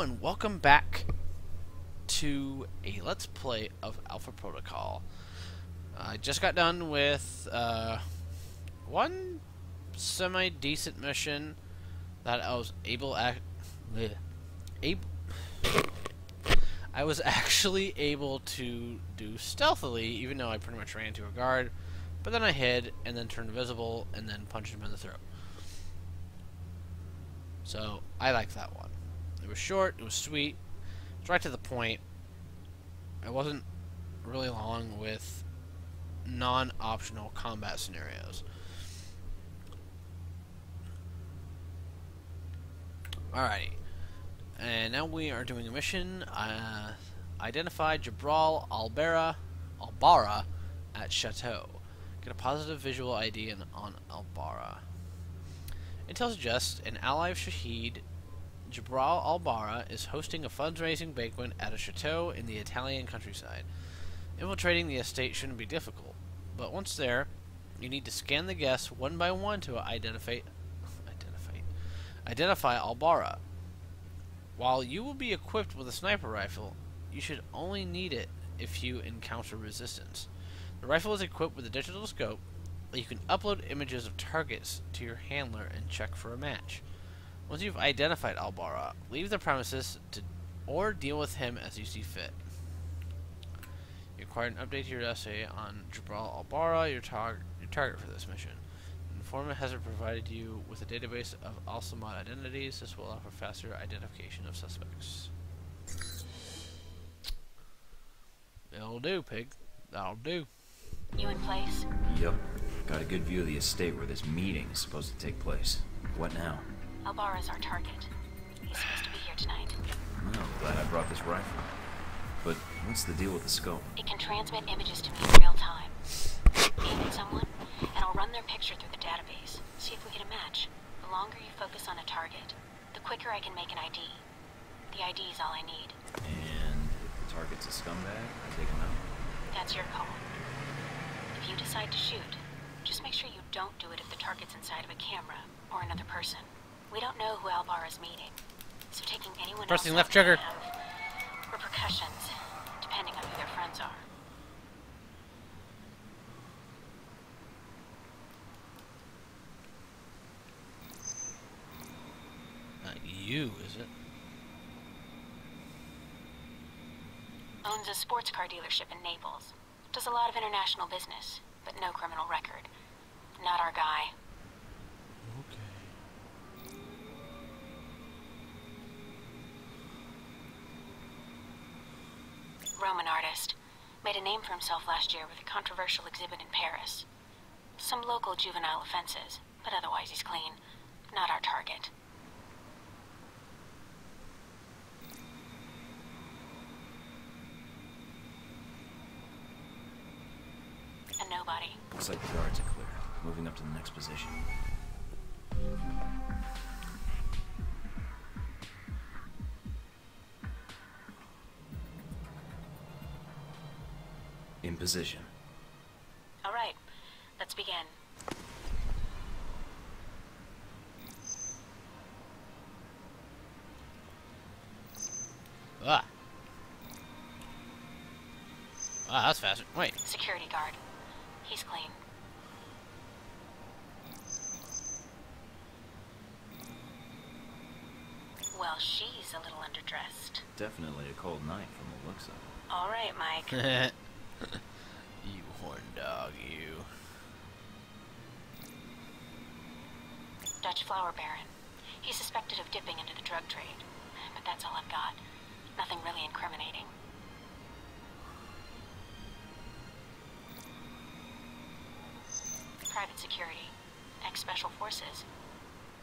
and welcome back to a Let's Play of Alpha Protocol. I just got done with uh, one semi-decent mission that I was able able I was actually able to do stealthily, even though I pretty much ran into a guard. But then I hid, and then turned invisible, and then punched him in the throat. So, I like that one. It was short, it was sweet, it's right to the point. It wasn't really long with non-optional combat scenarios. Alrighty. And now we are doing a mission. Uh, identify Jabral Albera, Albara at Chateau. Get a positive visual ID on Albara. Intel suggests an ally of Shahid Jabral Albara is hosting a fundraising banquet at a chateau in the Italian countryside. Infiltrating the estate shouldn't be difficult, but once there, you need to scan the guests one by one to identify identify identify Albara. While you will be equipped with a sniper rifle, you should only need it if you encounter resistance. The rifle is equipped with a digital scope. You can upload images of targets to your handler and check for a match. Once you've identified Albara, leave the premises to, or deal with him as you see fit. You acquired an update to your essay on Jabral Albara, your, tar your target for this mission. The Informant has provided you with a database of Al-Samad identities. This will allow for faster identification of suspects. That'll do, pig. That'll do. You in place? Yep. Got a good view of the estate where this meeting is supposed to take place. What now? Albara's our target. He's supposed to be here tonight. Well, I'm glad I brought this rifle. But what's the deal with the scope? It can transmit images to me in real time. Aim at someone, and I'll run their picture through the database. See if we get a match. The longer you focus on a target, the quicker I can make an ID. The ID is all I need. And if the target's a scumbag, I take him out? That's your call. If you decide to shoot, just make sure you don't do it if the target's inside of a camera or another person. We don't know who Albara is meeting, so taking anyone Pressing else left trigger. Have repercussions, depending on who their friends are. Not you, is it? Owns a sports car dealership in Naples. Does a lot of international business, but no criminal record. Not our guy. Okay. Roman artist. Made a name for himself last year with a controversial exhibit in Paris. Some local juvenile offenses, but otherwise he's clean. Not our target. A nobody. Looks like the guards are clear. Moving up to the next position. In position. All right, let's begin. Ah. Ah, that's faster. Wait. Security guard. He's clean. Well, she's a little underdressed. Definitely a cold night from the looks of it. All right, Mike. you horn dog, you. Dutch flower baron. He's suspected of dipping into the drug trade. But that's all I've got. Nothing really incriminating. Private security. Ex-special forces.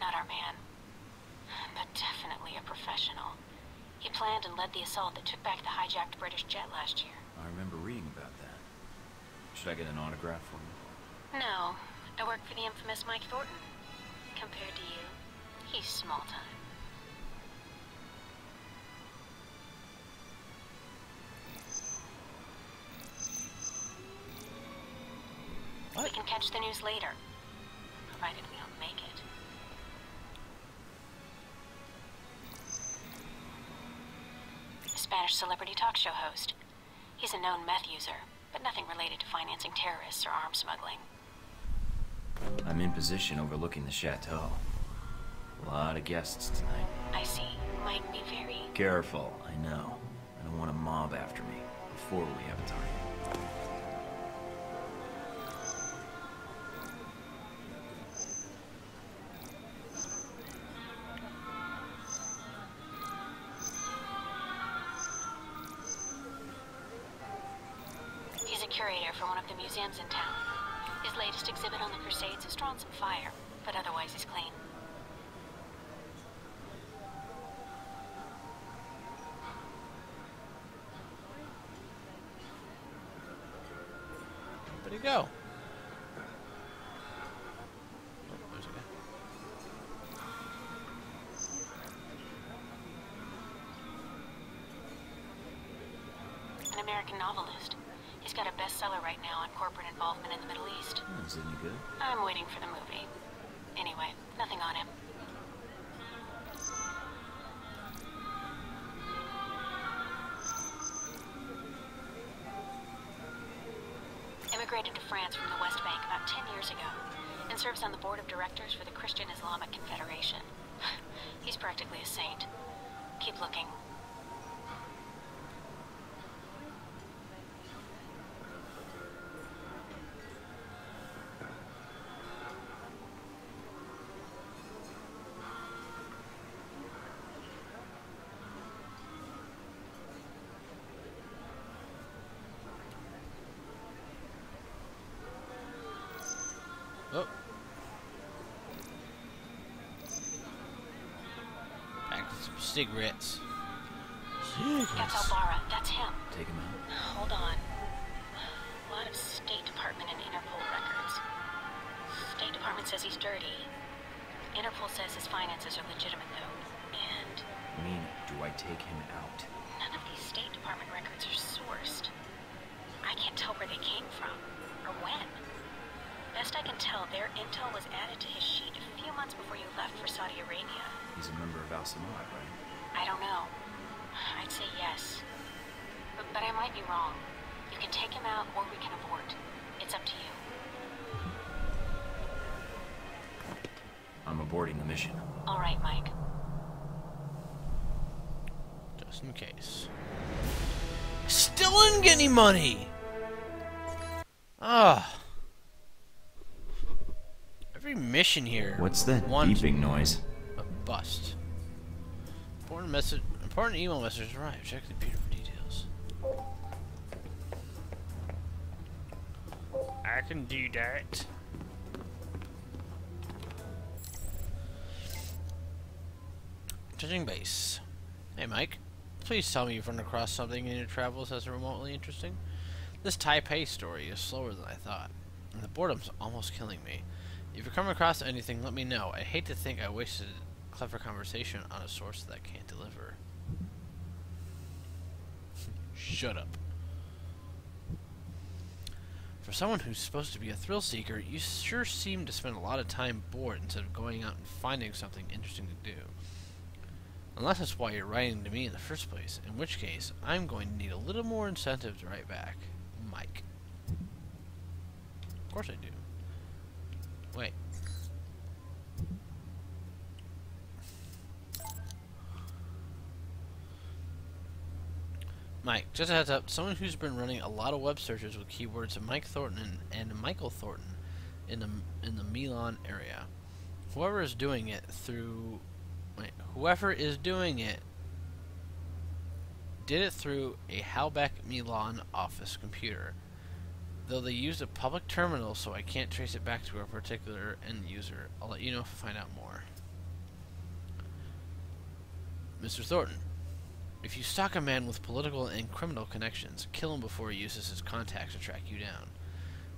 Not our man. But definitely a professional. He planned and led the assault that took back the hijacked British jet last year. I remember reading about that. Should I get an autograph for you? No, I work for the infamous Mike Thornton. Compared to you, he's small time. What? We can catch the news later, provided we don't make it. Spanish celebrity talk show host. He's a known meth user, but nothing related to financing terrorists or arms smuggling. I'm in position overlooking the chateau. A lot of guests tonight. I see. Might be very. Careful, I know. I don't want a mob after me before we have a a curator for one of the museums in town. His latest exhibit on the Crusades has drawn some fire, but otherwise he's clean. Where'd he go? Any good? I'm waiting for the movie. Anyway, nothing on him. Immigrated to France from the West Bank about 10 years ago and serves on the board of directors for the Christian Islamic Confederation. He's practically a saint. Keep looking. Pack some cigarettes. That's Cigarettes. Albara. That's him. Take him out. Hold on. A lot of State Department and Interpol records. State Department says he's dirty. Interpol says his finances are legitimate, though. And I mean, do I take him out? none of these State Department records are sourced. I can't tell where they came from, or when. Best I can tell, their intel was added to his sheet a few months before you left for Saudi Arabia. He's a member of Al Samad, right? I don't know. I'd say yes. But, but I might be wrong. You can take him out or we can abort. It's up to you. I'm aborting the mission. All right, Mike. Just in case. Still didn't get any money! Ah. Every mission here. What's that wants beeping noise? A bust. Important message. Important email message arrived. Check the computer for details. I can do that. Touching base. Hey, Mike. Please tell me you've run across something in your travels that's remotely interesting. This Taipei story is slower than I thought, and the boredom's almost killing me. If you come across anything, let me know. I hate to think I wasted clever conversation on a source that can't deliver. Shut up. For someone who's supposed to be a thrill seeker, you sure seem to spend a lot of time bored instead of going out and finding something interesting to do. Unless that's why you're writing to me in the first place, in which case, I'm going to need a little more incentive to write back. Mike. Of course I do. Wait. Mike, just a heads up, someone who's been running a lot of web searches with keywords of Mike Thornton and, Michael Thornton in the in the Milan area. Whoever is doing it through wait, whoever is doing it did it through a Halbech Milan office computer. Though they used a public terminal, so I can't trace it back to a particular end user. I'll let you know if I find out more. Mr. Thornton, if you stalk a man with political and criminal connections, kill him before he uses his contacts to track you down.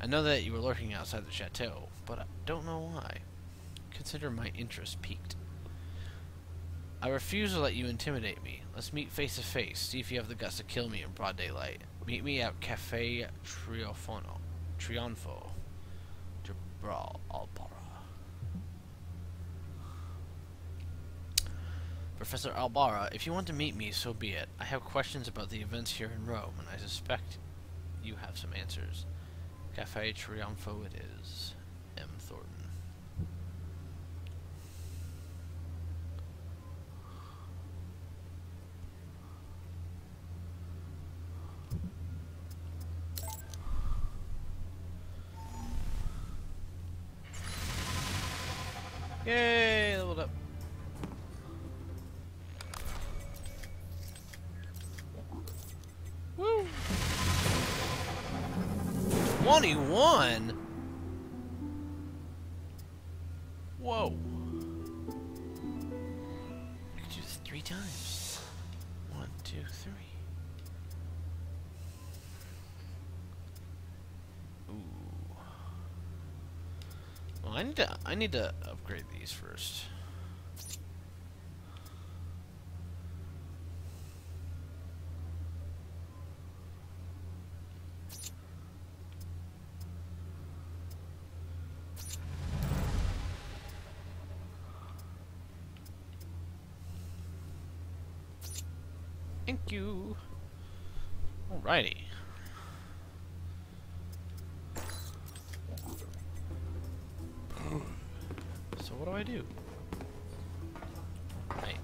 I know that you were lurking outside the chateau, but I don't know why. Consider my interest piqued. I refuse to let you intimidate me. Let's meet face to face. See if you have the guts to kill me in broad daylight. Meet me at Cafe Trionfono. Trionfo. Jabral Albara. Professor Albara, if you want to meet me, so be it. I have questions about the events here in Rome, and I suspect you have some answers. Cafe Triunfo it is. M. Thornton. Yay, leveled up. 21? Whoa. I could do this three times. One, two, three. Ooh. Well, I need to I need to upgrade these first. Thank you. Alrighty. So what do I do? Right.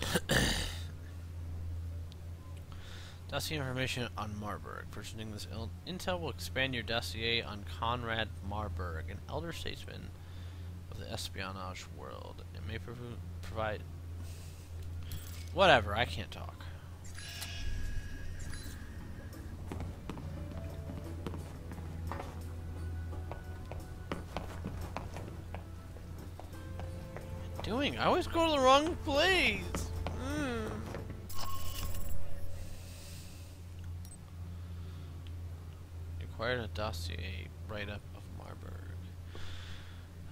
Dossier information on Marburg. Purchasing this intel will expand your dossier on Conrad Marburg, an elder statesman of the espionage world. It may prov- provide. Whatever, I can't talk. doing? I always go to the wrong place. Mm. Acquired a dossier of Marburg.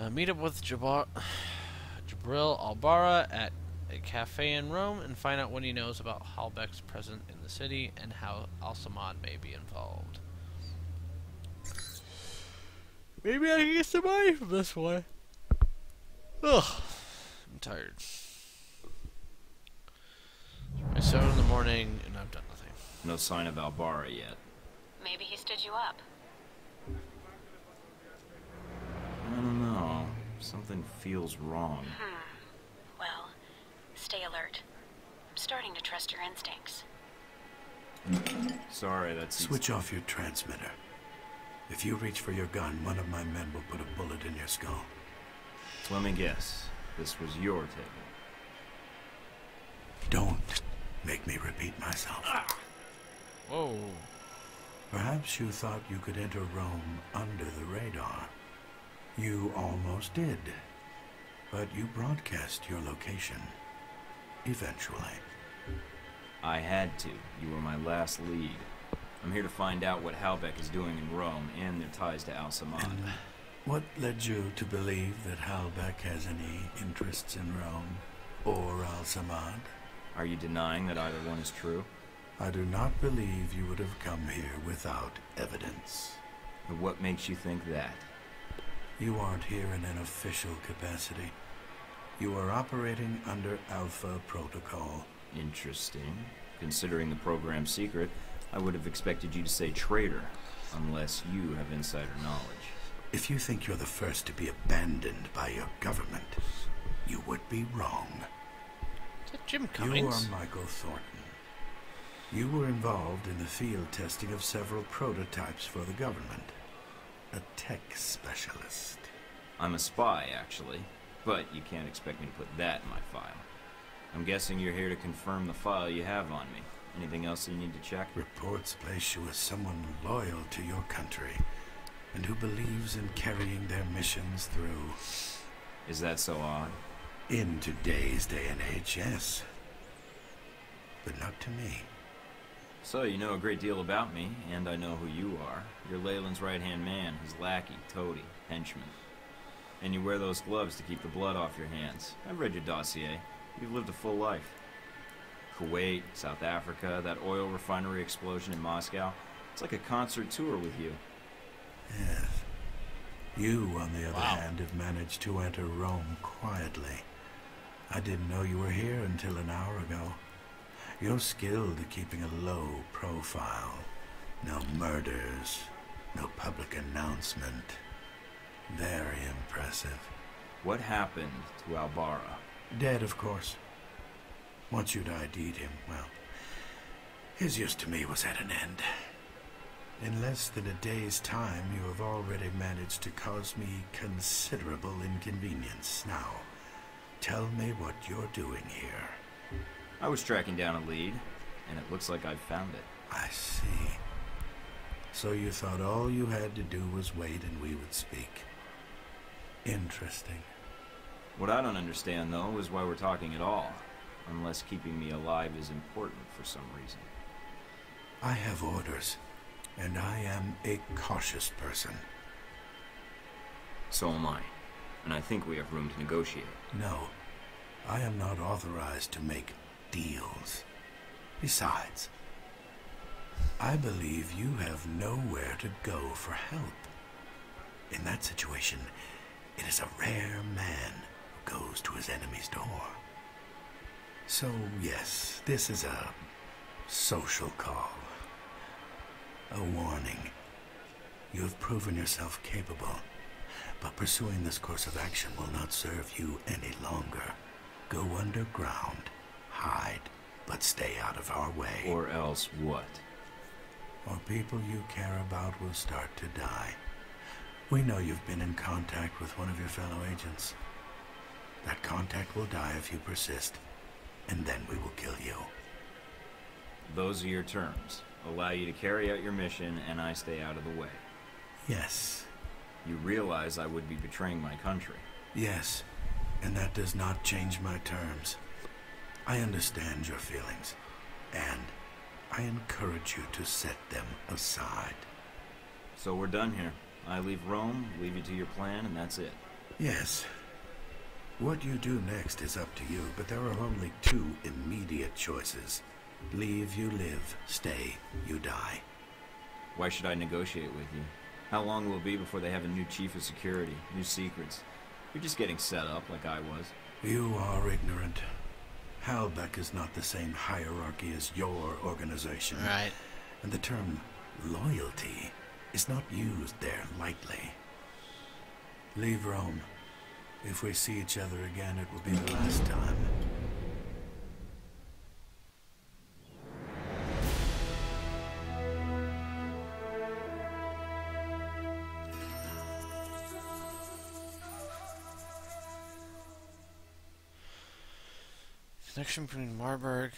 Uh, meet up with Jabbar Jabril Albara at a cafe in Rome and find out what he knows about Halbech's presence in the city and how Al-Samad may be involved. Maybe I can get some money from this one. Ugh. I'm tired. It's seven in the morning and I've done nothing. No sign of Albara yet. Maybe he stood you up. I don't know. Something feels wrong. Hmm. Well, stay alert. I'm starting to trust your instincts. Sorry, that's Switch off your transmitter. If you reach for your gun, one of my men will put a bullet in your skull. Let me guess. This was your taking. Don't make me repeat myself. Whoa. Perhaps you thought you could enter Rome under the radar. You almost did. But you broadcast your location. Eventually. I had to. You were my last lead. I'm here to find out what Halbech is doing in Rome and their ties to Al Samad. What led you to believe that Halbech has any interests in Rome or Al Samad? Are you denying that either one is true? I do not believe you would have come here without evidence. What makes you think that? You aren't here in an official capacity. You are operating under Alpha Protocol. Interesting. Considering the program's secret, I would have expected you to say traitor, unless you have insider knowledge. If you think you're the first to be abandoned by your government, you would be wrong. Is that Jim You are Michael Thornton. You were involved in the field testing of several prototypes for the government. A tech specialist. I'm a spy, actually, but you can't expect me to put that in my file. I'm guessing you're here to confirm the file you have on me. Anything else you need to check? Reports place you as someone loyal to your country and who believes in carrying their missions through. Is that so odd? In today's day and age, yes. But not to me. So you know a great deal about me, and I know who you are. You're Leland's right-hand man, his lackey, toady, henchman. And you wear those gloves to keep the blood off your hands. I've read your dossier. You've lived a full life. Kuwait, South Africa, that oil refinery explosion in Moscow. It's like a concert tour with you. Yes. You, on the other Wow. hand, have managed to enter Rome quietly. I didn't know you were here until an hour ago. You're skilled at keeping a low profile. No murders, no public announcement. Very impressive. What happened to Albara? Dead, of course. Once you'd ID'd him, well, his use to me was at an end. In less than a day's time, you have already managed to cause me considerable inconvenience. Now, tell me what you're doing here. I was tracking down a lead, and it looks like I've found it. I see. So you thought all you had to do was wait and we would speak. Interesting. What I don't understand, though, is why we're talking at all. Unless keeping me alive is important for some reason. I have orders, and I am a cautious person. So am I. And I think we have room to negotiate. No, I am not authorized to make deals. Besides, I believe you have nowhere to go for help. In that situation, it is a rare man who goes to his enemy's door. So, yes, this is a social call. A warning. You have proven yourself capable, but pursuing this course of action will not serve you any longer. Go underground, hide, but stay out of our way. Or else what? or people you care about will start to die. We know you've been in contact with one of your fellow agents. That contact will die if you persist, and then we will kill you. Those are your terms. Allow you to carry out your mission, and I stay out of the way. Yes, You realize I would be betraying my country. yes, and that does not change my terms. I understand your feelings, and I encourage you to set them aside. So we're done here. I leave Rome, leave you to your plan, and that's it. Yes. What you do next is up to you, but there are only two immediate choices. Leave, you live. Stay, you die. Why should I negotiate with you? How long will it be before they have a new chief of security, new secrets? You're just getting set up like I was. You are ignorant. Halbech is not the same hierarchy as your organization. Right. And the term loyalty is not used there lightly. Leave Rome. If we see each other again, it will be the last time. Connection between Marburg,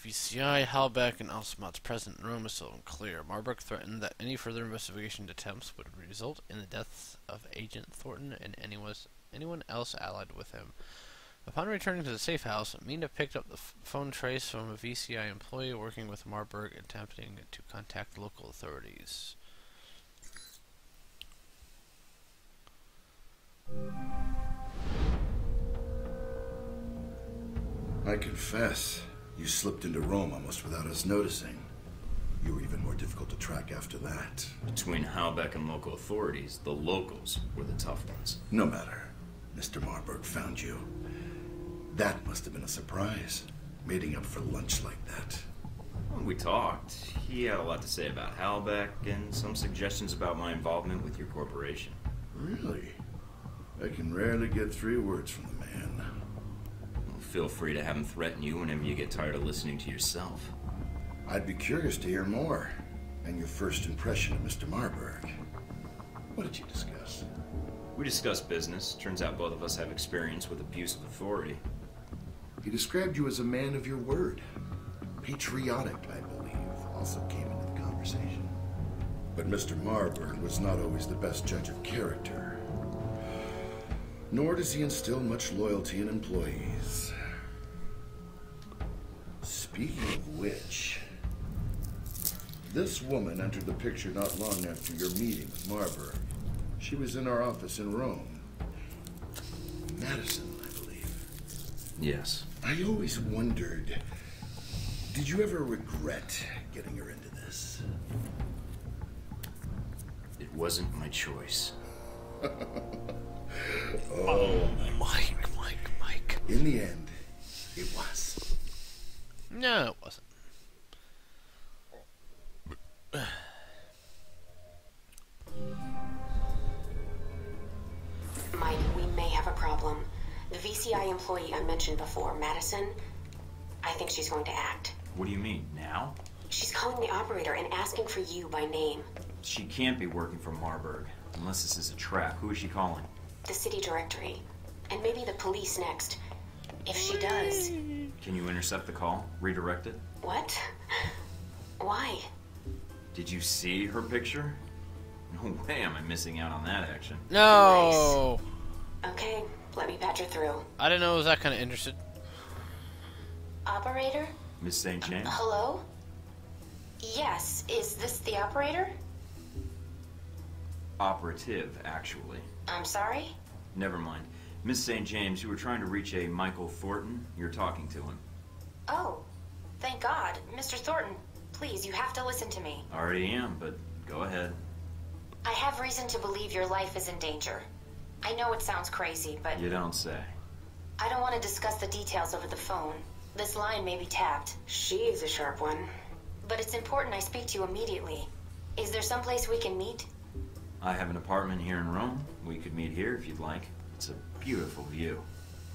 VCI, Halbech, and Al-Samad's present in Rome is still unclear. Marburg threatened that any further investigation attempts would result in the deaths of Agent Thornton and anyone, else allied with him. Upon returning to the safe house, Mina picked up the phone trace from a VCI employee working with Marburg, attempting to contact local authorities. I confess, you slipped into Rome almost without us noticing. You were even more difficult to track after that. Between Halbech and local authorities, the locals were the tough ones. No matter. Mr. Marburg found you. That must have been a surprise, meeting up for lunch like that. When we talked, he had a lot to say about Halbech and some suggestions about my involvement with your corporation. Really? I can rarely get three words from the man. Feel free to have him threaten you whenever you get tired of listening to yourself. I'd be curious to hear more. And your first impression of Mr. Marburg. What did you discuss? We discussed business. Turns out both of us have experience with abuse of authority. He described you as a man of your word. Patriotic, I believe, also came into the conversation. But Mr. Marburg was not always the best judge of character. Nor does he instill much loyalty in employees. Speaking of which, this woman entered the picture not long after your meeting with Marburg. She was in our office in Rome. Madison, I believe. Yes. I always wondered did you ever regret getting her into this? It wasn't my choice. oh, Mike, Mike, Mike. in the end, it was. No, it wasn't. Mike, we may have a problem. The VCI employee I mentioned before, Madison, I think she's going to act. What do you mean, now? She's calling the operator and asking for you by name. She can't be working for Marburg. Unless this is a trap. Who is she calling? The city directory. And maybe the police next. If she does. Can you intercept the call? Redirect it? What? Why? Did you see her picture? No way am I missing out on that action. No! Okay, let me patch her through. I didn't know I was that kind of interested. Operator? Miss St. James? Uh, hello? Yes, is this the operator? Operative, actually. I'm sorry? Never mind. Miss St. James, you were trying to reach a Michael Thornton. You're talking to him. Oh, thank God. Mr. Thornton, please, you have to listen to me. I already am, but go ahead. I have reason to believe your life is in danger. I know it sounds crazy, but You don't say. I don't want to discuss the details over the phone. This line may be tapped. She is a sharp one. But it's important I speak to you immediately. Is there someplace we can meet? I have an apartment here in Rome. We could meet here if you'd like. It's a beautiful view.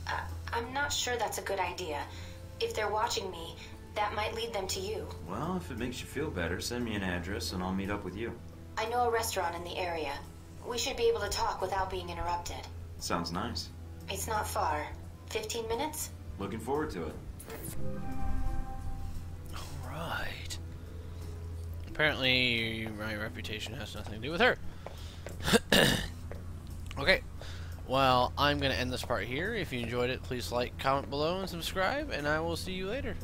Uh, I'm not sure that's a good idea. If they're watching me, that might lead them to you. Well, if it makes you feel better, send me an address and I'll meet up with you. I know a restaurant in the area. We should be able to talk without being interrupted. Sounds nice. It's not far. 15 minutes? Looking forward to it. Right. Apparently, my reputation has nothing to do with her. okay. Well, I'm going to end this part here. If you enjoyed it, please like, comment below, and subscribe, and I will see you later.